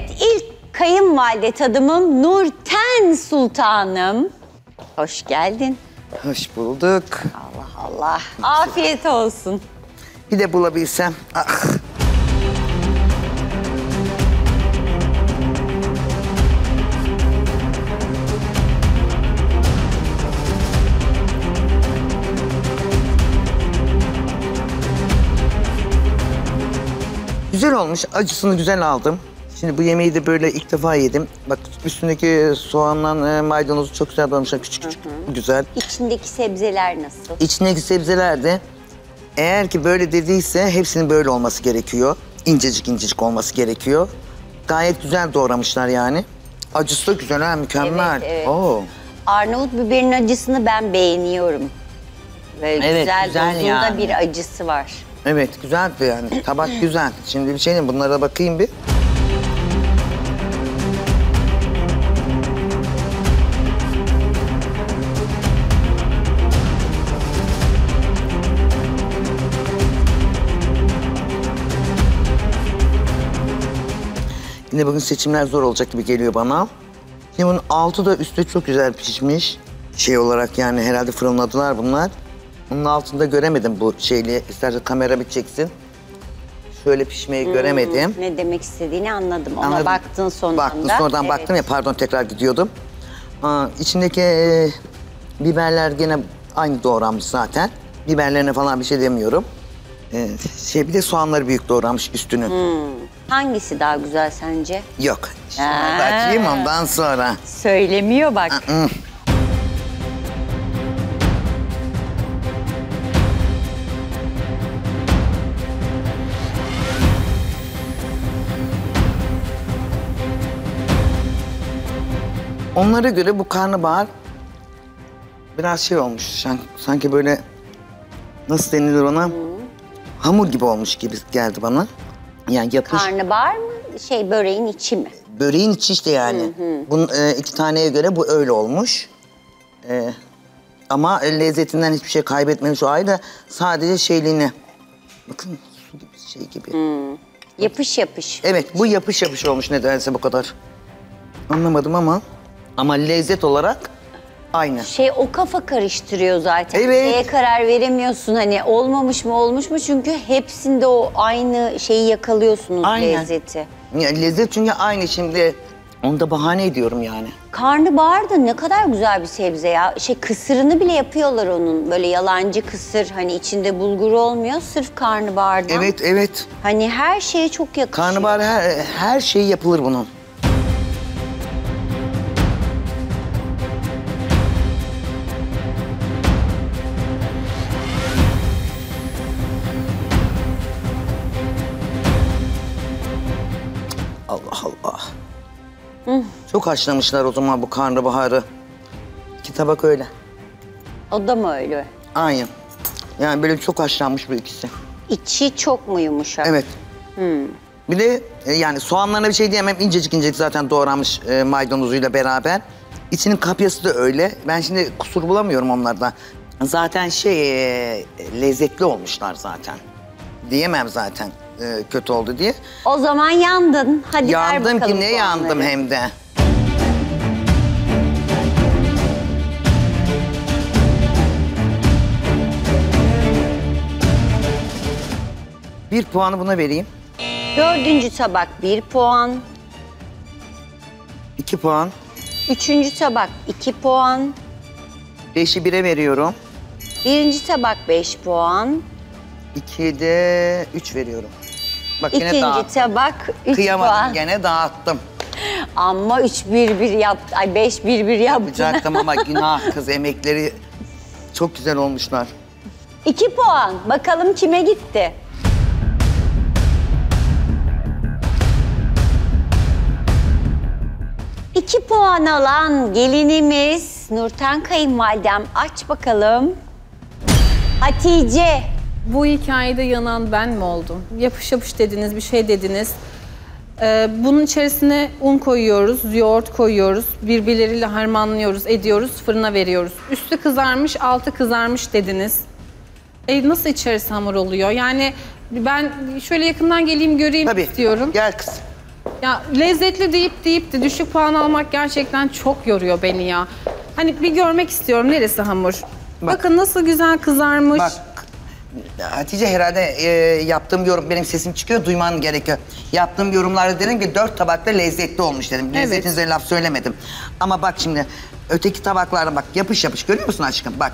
Evet, ilk kayınvalide tadımım Nurten Sultanım. Hoş geldin. Hoş bulduk. Allah Allah. Afiyet olsun. Bir de bulabilsem. Ah. Güzel olmuş. Acısını güzel aldım. Şimdi bu yemeği de böyle ilk defa yedim. Bak üstündeki soğanla e, maydanozu çok güzel olmuşlar. Küçük küçük. Güzel. İçindeki sebzeler nasıl? İçindeki sebzeler de eğer ki böyle dediyse hepsinin böyle olması gerekiyor. İncecik incecik olması gerekiyor. Gayet güzel doğramışlar yani. Acısı da güzel ha mükemmel. Evet, evet. Oo. Arnavut biberin acısını ben beğeniyorum. Böyle Evet, güzel, güzel dozunda yani. bir acısı var. Evet güzeldi yani. Tabak güzel. Şimdi bir şey diyeyim bunlara bakayım bir. Yine bugün seçimler zor olacak gibi geliyor bana. Şimdi bunun altı da üstü çok güzel pişmiş. Şey olarak yani herhalde fırınladılar bunlar. Bunun altında göremedim bu şeyli. İstersen kamera bir çeksin. Şöyle pişmeyi göremedim. Ne demek istediğini anladım. Ona Anladım. baktın sonunda. Baktım sonradan Evet. baktım ya pardon tekrar gidiyordum. Aa, içindeki e, biberler gene aynı doğranmış zaten. Biberlerine falan bir şey demiyorum. Ee, şey bir de soğanları büyük doğramış üstünü. Hangisi daha güzel sence? Yok. Şimdi Ha. açayım ondan sonra. Söylemiyor bak. Hı. Onlara göre bu karnabahar biraz şey olmuş. san- Sanki böyle nasıl denilir ona? Hamur gibi olmuş gibi geldi bana. Yani yapış. Karnabahar mı? Şey böreğin içi mi? Böreğin içi işte yani. Bunun e, iki taneye göre bu öyle olmuş. E, ama lezzetinden hiçbir şey kaybetmemiş o ayrı. Sadece şeyliğini. Bakın su gibi şey gibi. Yapış yapış. Evet bu yapış yapış olmuş nedense bu kadar. Anlamadım ama. Ama lezzet olarak aynı. Şey o kafa karıştırıyor zaten. Evet. Şeye karar veremiyorsun hani olmamış mı olmuş mu çünkü hepsinde o aynı şeyi yakalıyorsunuz Aynen. lezzeti. Yani lezzet çünkü aynı şimdi. Onu da bahane ediyorum yani. Karnabahar da ne kadar güzel bir sebze ya. Şey kısırını bile yapıyorlar onun. Böyle yalancı kısır hani içinde bulgur olmuyor sırf karnabahardan. Evet evet. Hani her şeye çok yakışıyor. Karnabahar her, her şey yapılır bunun. Çok haşlamışlar o zaman bu karnabaharı. İki tabak öyle. O da mı öyle? Aynı. Yani böyle çok haşlanmış bu ikisi. İçi çok mu yumuşak? Evet. Bir de e, yani soğanlarına bir şey diyemem. İncecik incecik zaten doğranmış e, maydanozuyla beraber. İçinin kapyası da öyle. Ben şimdi kusur bulamıyorum onlarda. Zaten şey e, lezzetli olmuşlar zaten. Diyemem zaten e, kötü oldu diye. O zaman yandın. Hadi ver yandım bakalım ki ne yandım puanları. hem de. Bir puanı buna vereyim. Dördüncü tabak bir puan. iki puan. Üçüncü tabak iki puan. Beşi bire veriyorum. Birinci tabak beş puan. İkiye de üç veriyorum. Bak yine İkinci dağıttım. tabak üç Kıyamadım puan. gene dağıttım. Ama üç bir bir yaptı. Ay beş bir bir yaptı. Yapacaktım ama günah kız emekleri çok güzel olmuşlar. İki puan. Bakalım kime gitti? İki puan alan gelinimiz Nurten Kayınvalidem aç bakalım. Hatice. Bu hikayede yanan ben mi oldum? Yapış yapış dediniz, bir şey dediniz. Ee, bunun içerisine un koyuyoruz, yoğurt koyuyoruz, birbirleriyle harmanlıyoruz, ediyoruz, fırına veriyoruz. Üstü kızarmış, altı kızarmış dediniz. E nasıl içerisi hamur oluyor? Yani ben şöyle yakından geleyim göreyim Tabii. istiyorum. Gel kız. Ya lezzetli deyip deyip de düşük puan almak gerçekten çok yoruyor beni ya. Hani bir görmek istiyorum neresi hamur. Bak. Bakın nasıl güzel kızarmış. Bak Hatice herhalde e, yaptığım yorum benim sesim çıkıyor duyman gerekiyor. Yaptığım yorumlarda dedim ki dört tabakta lezzetli olmuş dedim. Evet. Lezzetinize laf söylemedim. Ama bak şimdi öteki tabaklarda bak yapış yapış görüyor musun aşkım bak.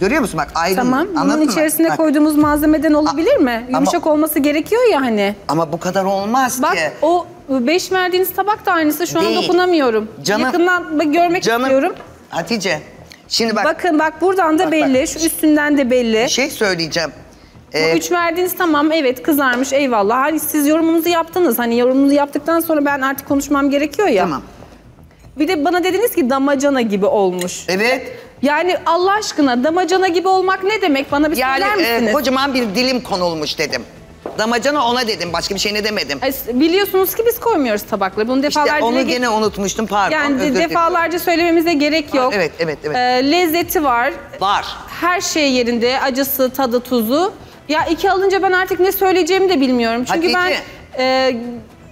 Görüyor musun bak ayrı Tamam. anladın Bunun mı? içerisine Bak, koyduğumuz malzemeden olabilir mi? ama- Yumuşak olması gerekiyor ya hani. Ama bu kadar olmaz Bak ki. o beş verdiğiniz tabak da aynısı. Şu an Değil. dokunamıyorum. Canım- Yakından görmek Canım istiyorum. Hatice şimdi bak Bakın bak buradan da Bak, belli. bak. Şu üstünden de belli. bir şey söyleyeceğim. Bu Ee, üç verdiğiniz tamam evet kızarmış eyvallah. Hani siz yorumunuzu yaptınız. Hani yorumunuzu yaptıktan sonra ben artık konuşmam gerekiyor ya. tamam. Bir de bana dediniz ki damacana gibi olmuş. Evet. Yani Allah aşkına damacana gibi olmak ne demek? Bana bir Yani söyler e, misiniz? kocaman bir dilim konulmuş dedim. Damacana ona dedim. Başka bir şey ne demedim. Ay, Biliyorsunuz ki biz koymuyoruz tabakları. Bunu İşte defalarca onu dile gene unutmuştum pardon. Yani özür dilerim. defalarca söylememize gerek yok. evet, evet, evet. Ee, lezzeti var. Var. Her şey yerinde. Acısı, tadı, tuzu. Ya iki alınca ben artık ne söyleyeceğimi de bilmiyorum. Çünkü Hatice. ben e,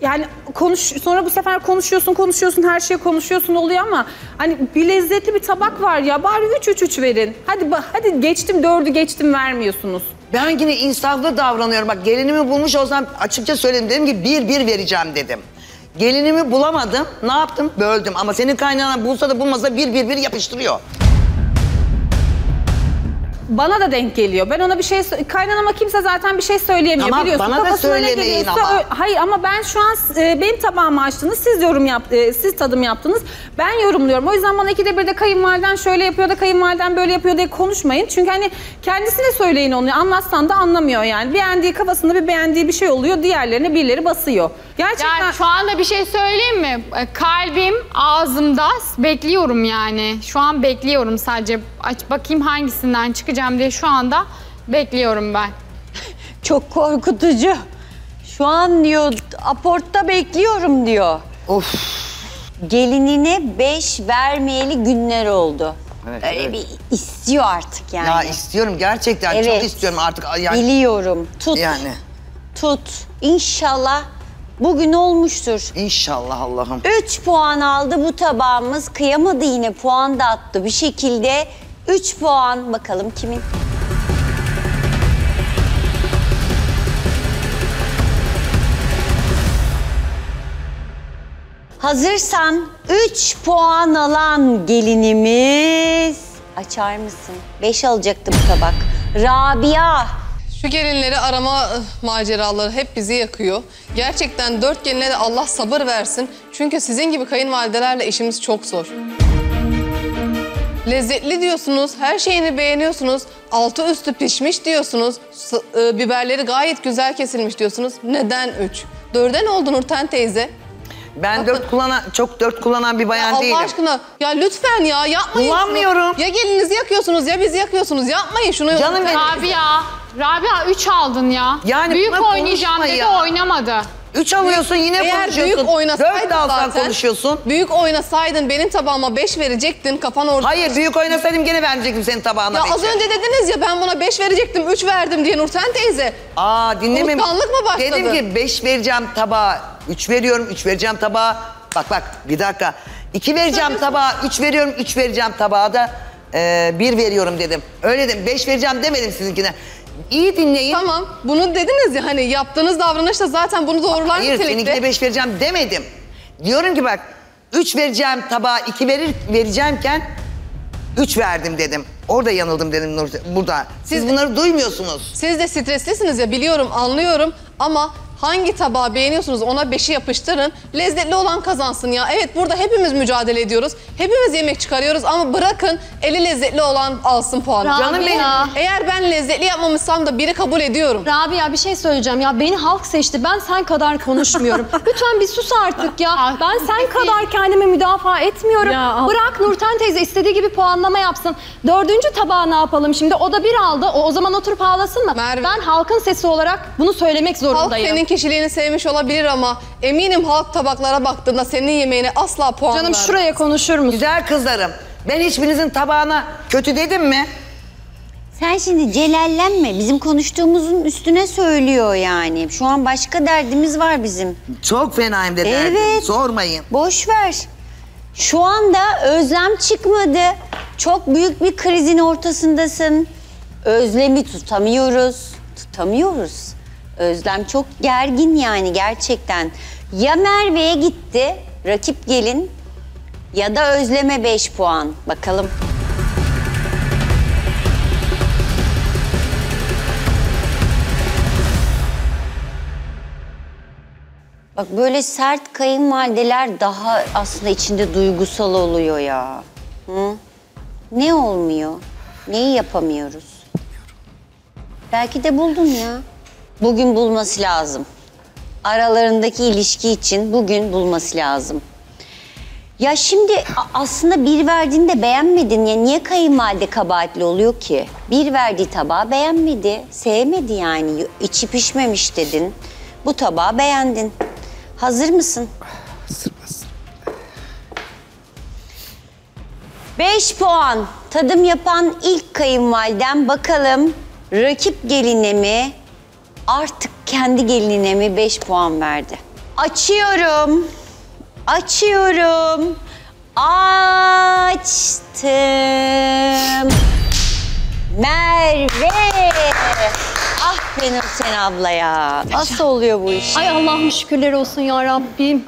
yani konuş sonra bu sefer konuşuyorsun, konuşuyorsun, her şeyi konuşuyorsun oluyor ama hani bir lezzetli bir tabak var ya bari 3 3 3 verin. Hadi ba- hadi geçtim 4'ü geçtim vermiyorsunuz. Ben yine insaflı davranıyorum. Bak gelinimi bulmuş olsam açıkça söyledim. Dedim ki bir bir vereceğim dedim. Gelinimi bulamadım. Ne yaptım? Böldüm. Ama senin kaynanan bulsa da bulmasa bir bir bir yapıştırıyor. Bana da denk geliyor. Ben ona bir şey kaynanama kimse zaten bir şey söyleyemiyor Tamam, biliyorsun. bana da söylemeyin ama. Hayır ama ben şu an e, benim tabağımı açtınız. Siz yorum yap e, siz tadım yaptınız. Ben yorumluyorum. O yüzden bana ikide bir de kayınvaliden şöyle yapıyor da kayınvaliden böyle yapıyor diye konuşmayın. Çünkü hani kendisine söyleyin onu. Anlatsan da anlamıyor yani. Beğendiği kafasında bir beğendiği bir şey oluyor. Diğerlerine birileri basıyor. Gerçekten Yani şu anda bir şey söyleyeyim mi? E, Kalbim ağzımda bekliyorum yani. Şu an bekliyorum sadece. Aç bakayım hangisinden çıkacağım diye şu anda bekliyorum ben. Çok korkutucu. Şu an diyor aportta bekliyorum diyor. Of. Gelinine beş vermeyeli günler oldu. Evet, Öyle evet. bir istiyor artık yani. Ya istiyorum gerçekten çok Evet. istiyorum artık. Yani, Biliyorum. Tut. yani Tut. İnşallah bugün olmuştur. inşallah Allah'ım. 3 puan aldı bu tabağımız. Kıyamadı yine puan da attı bir şekilde. 3 puan bakalım kimin? Hazırsan 3 puan alan gelinimiz. Açar mısın? 5 alacaktı bu tabak. Rabia. Şu gelinleri arama maceraları hep bizi yakıyor. Gerçekten dört geline de Allah sabır versin. Çünkü sizin gibi kayınvalidelerle işimiz çok zor. Lezzetli diyorsunuz, her şeyini beğeniyorsunuz, altı üstü pişmiş diyorsunuz, ı, biberleri gayet güzel kesilmiş diyorsunuz. Neden üç? Dörde ne oldu Nurten teyze? Ben dört kullanan, çok dört kullanan bir bayan Allah değilim. aşkına ya lütfen ya yapmayın şunu. Kullanmıyorum. Ya gelinizi yakıyorsunuz ya bizi yakıyorsunuz. Yapmayın şunu. Canım benim. Rabia, Rabia 3 aldın ya. Yani Büyük oynayacağım dedi ya. oynamadı. Üç alıyorsun yine Eğer konuşuyorsun. büyük oynasaydın Dört de alsan zaten, konuşuyorsun. Büyük oynasaydın benim tabağıma 5 verecektin kafan orada. Hayır büyük oynasaydım gene verecektim senin tabağına Ya beşi. az önce dediniz ya ben buna 5 verecektim 3 verdim diye Nurten teyze. Aa dinlememiş. Unutkanlık mı başladı? Dedim ki beş vereceğim tabağa. Üç veriyorum, üç vereceğim tabağa. Bak bak bir dakika. İki vereceğim tabağa, üç veriyorum, üç vereceğim tabağa da e, bir veriyorum dedim. Öyle dedim. Beş vereceğim demedim sizinkine. İyi dinleyin. Tamam bunu dediniz ya hani yaptığınız davranış da zaten bunu doğrular Hayır nitelikte. seninkine beş vereceğim demedim. Diyorum ki bak üç vereceğim tabağa iki verir vereceğimken üç verdim dedim. Orada yanıldım dedim Nur, burada. Siz, Siz- bunları duymuyorsunuz. Siz de streslisiniz ya biliyorum anlıyorum ama hangi tabağı beğeniyorsunuz ona beşi yapıştırın. Lezzetli olan kazansın ya. Evet burada hepimiz mücadele ediyoruz. Hepimiz yemek çıkarıyoruz ama bırakın eli lezzetli olan alsın puanı. Rabia. Canım benim. Eğer ben lezzetli yapmamışsam da biri kabul ediyorum. Rabia bir şey söyleyeceğim ya beni halk seçti ben sen kadar konuşmuyorum. Lütfen bir sus artık ya. Ben sen kadar kendimi müdafaa etmiyorum. Ya Bırak Nurten teyze istediği gibi puanlama yapsın. Dördüncü tabağı ne yapalım şimdi? O da bir aldı. O, o zaman oturup ağlasın mı? Merve. Ben halkın sesi olarak bunu söylemek Halk zorundayım. senin kişiliğini sevmiş olabilir ama eminim halk tabaklara baktığında senin yemeğine asla puan Canım vermez. şuraya konuşur musun? Güzel kızlarım. Ben hiçbirinizin tabağına kötü dedim mi? Sen şimdi celallenme. Bizim konuştuğumuzun üstüne söylüyor yani. Şu an başka derdimiz var bizim. Çok fenayım de derdim. Evet. Sormayın. Boş ver. Şu anda özlem çıkmadı. Çok büyük bir krizin ortasındasın. Özlemi tutamıyoruz. Tutamıyoruz. Özlem çok gergin yani gerçekten. Ya Merve'ye gitti rakip gelin ya da Özlem'e 5 puan. Bakalım. Bak böyle sert kayınvalideler daha aslında içinde duygusal oluyor ya. Hı? Ne olmuyor? Neyi yapamıyoruz? Belki de buldun ya. Bugün bulması lazım. Aralarındaki ilişki için bugün bulması lazım. Ya şimdi aslında bir verdiğinde beğenmedin ya niye kayınvalide kabahatli oluyor ki? Bir verdiği tabağı beğenmedi, sevmedi yani. içi pişmemiş dedin. Bu tabağı beğendin. Hazır mısın? Beş puan. Tadım yapan ilk kayınvaliden bakalım rakip geline mi artık kendi gelinine mi beş puan verdi. Açıyorum. Açıyorum. Açtım. Merve. Ah benim sen abla ya. Nasıl oluyor bu iş? Ay Allah'ım şükürler olsun ya Rabbim.